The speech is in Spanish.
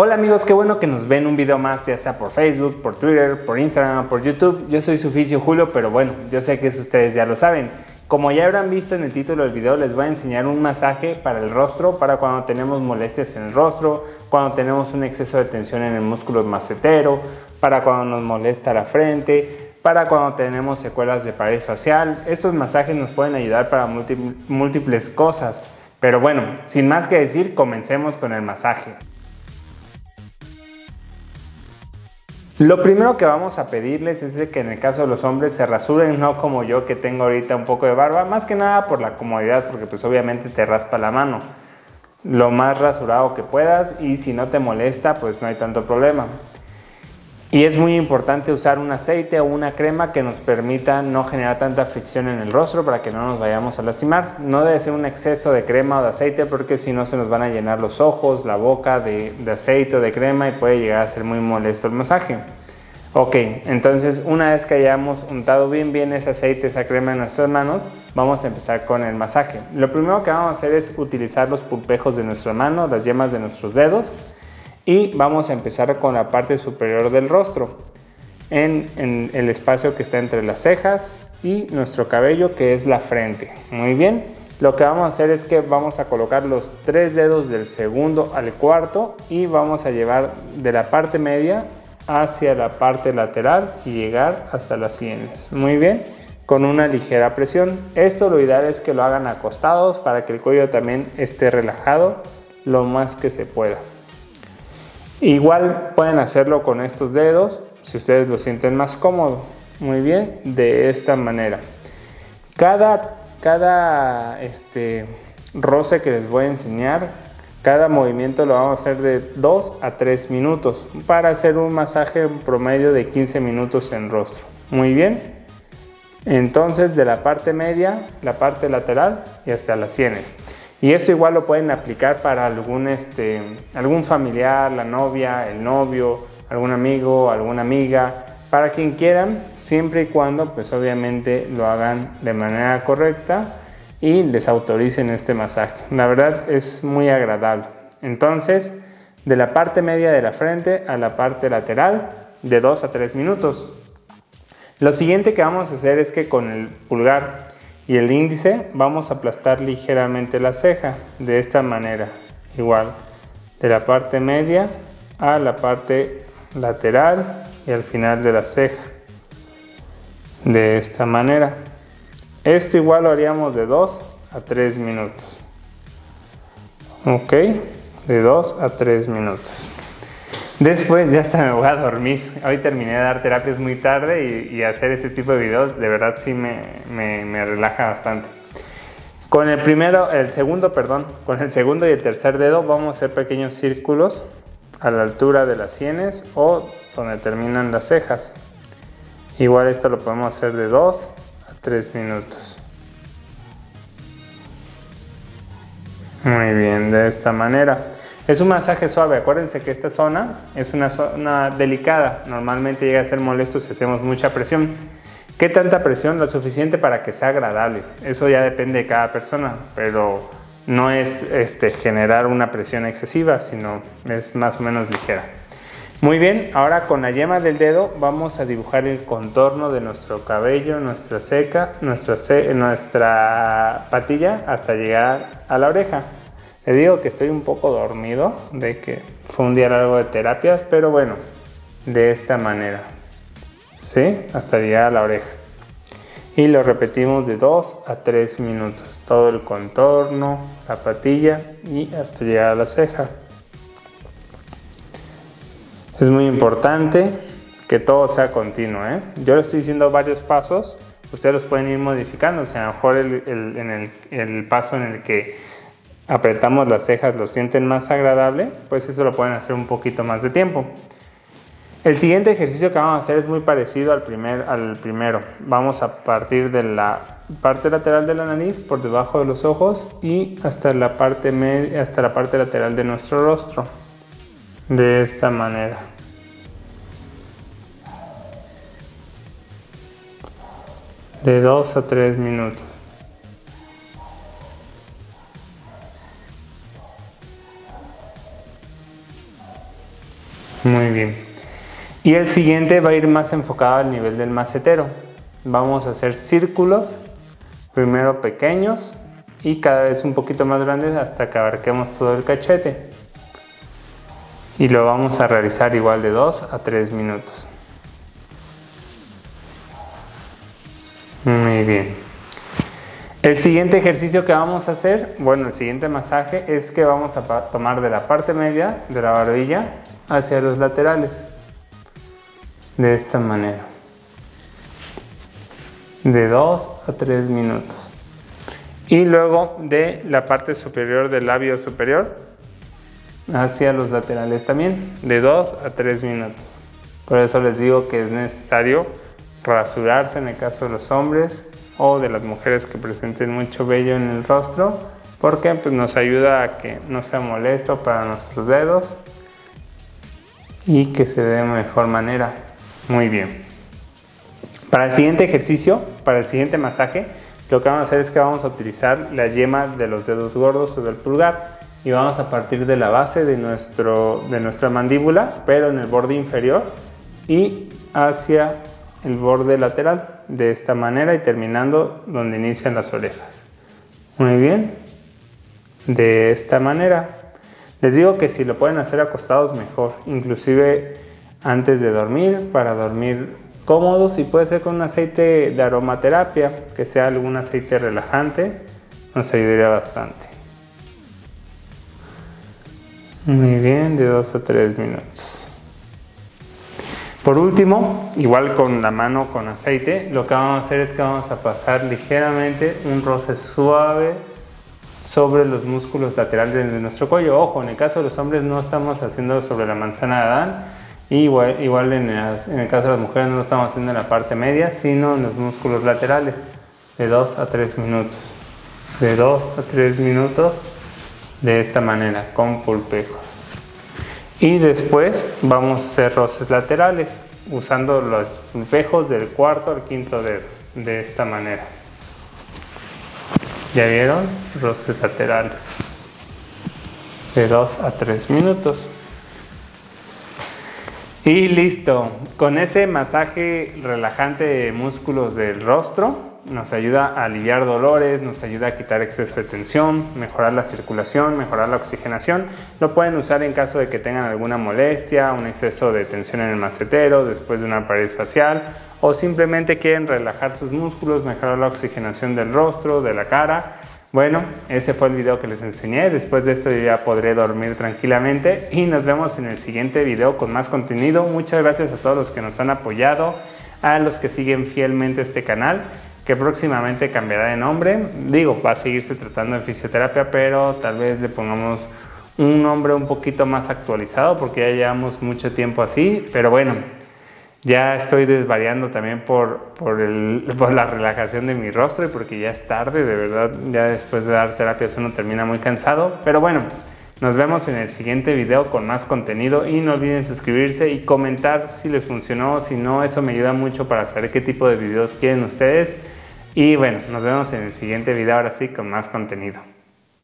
Hola amigos, qué bueno que nos ven un video más, ya sea por Facebook, por Twitter, por Instagram, por YouTube. Yo soy su oficio Julio, pero bueno, yo sé que eso ustedes ya lo saben. Como ya habrán visto en el título del video, les voy a enseñar un masaje para el rostro, para cuando tenemos molestias en el rostro, cuando tenemos un exceso de tensión en el músculo macetero, para cuando nos molesta la frente, para cuando tenemos secuelas de pared facial. Estos masajes nos pueden ayudar para múltiples cosas. Pero bueno, sin más que decir, comencemos con el masaje. Lo primero que vamos a pedirles es que en el caso de los hombres se rasuren, no como yo que tengo ahorita un poco de barba, más que nada por la comodidad, porque pues obviamente te raspa la mano. Lo más rasurado que puedas y si no te molesta, pues no hay tanto problema. Y es muy importante usar un aceite o una crema que nos permita no generar tanta fricción en el rostro para que no nos vayamos a lastimar. No debe ser un exceso de crema o de aceite porque si no se nos van a llenar los ojos, la boca de, aceite o de crema y puede llegar a ser muy molesto el masaje. Ok, entonces una vez que hayamos untado bien bien ese aceite, esa crema en nuestras manos, vamos a empezar con el masaje. Lo primero que vamos a hacer es utilizar los pulpejos de nuestra mano, las yemas de nuestros dedos y vamos a empezar con la parte superior del rostro, en, el espacio que está entre las cejas y nuestro cabello que es la frente. Muy bien, lo que vamos a hacer es que vamos a colocar los tres dedos del segundo al cuarto y vamos a llevar de la parte media hacia la parte lateral y llegar hasta las sienes. Muy bien, con una ligera presión. Esto lo ideal es que lo hagan acostados para que el cuello también esté relajado lo más que se pueda. Igual pueden hacerlo con estos dedos si ustedes lo sienten más cómodo. Muy bien, de esta manera. Cada, cada este, roce que les voy a enseñar, cada movimiento lo vamos a hacer de 2 a 3 minutos para hacer un masaje promedio de 15 minutos en rostro. Muy bien. Entonces de la parte media, la parte lateral y hasta las sienes. Y esto igual lo pueden aplicar para algún, este, algún familiar, la novia, el novio, algún amigo, alguna amiga, para quien quieran, siempre y cuando pues obviamente lo hagan de manera correcta y les autoricen este masaje. La verdad es muy agradable. Entonces, de la parte media de la frente a la parte lateral, de 2 a 3 minutos. Lo siguiente que vamos a hacer es que con el pulgar y el índice vamos a aplastar ligeramente la ceja de esta manera igual de la parte media a la parte lateral y al final de la ceja de esta manera. Esto igual lo haríamos de 2 a 3 minutos. Ok de 2 a 3 minutos Después ya hasta me voy a dormir. Hoy terminé de dar terapias muy tarde y, hacer este tipo de videos de verdad sí me, me, relaja bastante. Con el primero, el segundo, perdón, con el segundo y el tercer dedo vamos a hacer pequeños círculos a la altura de las sienes o donde terminan las cejas. Igual esto lo podemos hacer de 2 a 3 minutos. Muy bien, de esta manera. Es un masaje suave, acuérdense que esta zona es una zona delicada, normalmente llega a ser molesto si hacemos mucha presión. ¿Qué tanta presión? Lo suficiente para que sea agradable. Eso ya depende de cada persona, pero no es este, generar una presión excesiva, sino es más o menos ligera. Muy bien, ahora con la yema del dedo vamos a dibujar el contorno de nuestro cabello, nuestra seca, nuestra, nuestra patilla hasta llegar a la oreja. Le digo que estoy un poco dormido, de que fue un día largo de terapias, pero bueno, de esta manera. ¿Sí? Hasta llegar a la oreja. Y lo repetimos de 2 a 3 minutos. Todo el contorno, la patilla y hasta llegar a la ceja. Es muy importante que todo sea continuo. ¿eh? Yo le estoy diciendo varios pasos. Ustedes los pueden ir modificando. O sea, a lo mejor el paso en el que apretamos las cejas, lo sienten más agradable, pues eso lo pueden hacer un poquito más de tiempo. El siguiente ejercicio que vamos a hacer es muy parecido al, primer, al primero. Vamos a partir de la parte lateral de la nariz, por debajo de los ojos y hasta la parte, hasta la parte lateral de nuestro rostro. De esta manera. De 2 a 3 minutos. Muy bien. Y el siguiente va a ir más enfocado al nivel del macetero. Vamos a hacer círculos, primero pequeños y cada vez un poquito más grandes hasta que abarquemos todo el cachete. Y lo vamos a realizar igual de 2 a 3 minutos. Muy bien. El siguiente ejercicio que vamos a hacer, bueno, el siguiente masaje es que vamos a tomar de la parte media de la barbilla hacia los laterales. De esta manera. De 2 a 3 minutos. Y luego de la parte superior del labio superior hacia los laterales también. De 2 a 3 minutos. Por eso les digo que es necesario rasurarse en el caso de los hombres o de las mujeres que presenten mucho vello en el rostro porque pues, nos ayuda a que no sea molesto para nuestros dedos y que se dé de mejor manera. Muy bien. Para el siguiente ejercicio, para el siguiente masaje, lo que vamos a hacer es que vamos a utilizar la yema de los dedos gordos o del pulgar y vamos a partir de la base de, nuestro, de nuestra mandíbula, pero en el borde inferior y hacia el borde lateral de esta manera y terminando donde inician las orejas. Muy bien, de esta manera. Les digo que si lo pueden hacer acostados mejor, inclusive antes de dormir, para dormir cómodos y puede ser con un aceite de aromaterapia, que sea algún aceite relajante, nos ayudaría bastante. Muy bien, de 2 a 3 minutos. Por último, igual con la mano con aceite, lo que vamos a hacer es que vamos a pasar ligeramente un roce suave sobre los músculos laterales de nuestro cuello. Ojo, en el caso de los hombres no estamos haciendo sobre la manzana de Adán, igual, igual en, el, caso de las mujeres no lo estamos haciendo en la parte media, sino en los músculos laterales, de 2 a 3 minutos. De 2 a 3 minutos de esta manera, con pulpejos. Y después vamos a hacer roces laterales, usando los pulpejos del cuarto al quinto dedo, de esta manera. ¿Ya vieron? Roces laterales. De 2 a 3 minutos. Y listo. Con ese masaje relajante de músculos del rostro, nos ayuda a aliviar dolores, nos ayuda a quitar exceso de tensión, mejorar la circulación, mejorar la oxigenación. Lo pueden usar en caso de que tengan alguna molestia, un exceso de tensión en el macetero después de una pared facial o simplemente quieren relajar sus músculos, mejorar la oxigenación del rostro, de la cara. Bueno, ese fue el video que les enseñé. Después de esto yo ya podré dormir tranquilamente y nos vemos en el siguiente video con más contenido. Muchas gracias a todos los que nos han apoyado, a los que siguen fielmente este canal que próximamente cambiará de nombre. Digo, va a seguirse tratando de fisioterapia, pero tal vez le pongamos un nombre un poquito más actualizado porque ya llevamos mucho tiempo así. Pero bueno, ya estoy desvariando también por, por, la relajación de mi rostro y porque ya es tarde, de verdad, ya después de dar terapias uno termina muy cansado. Pero bueno, nos vemos en el siguiente video con más contenido y no olviden suscribirse y comentar si les funcionó, si no, eso me ayuda mucho para saber qué tipo de videos quieren ustedes. Y bueno, nos vemos en el siguiente video ahora sí con más contenido.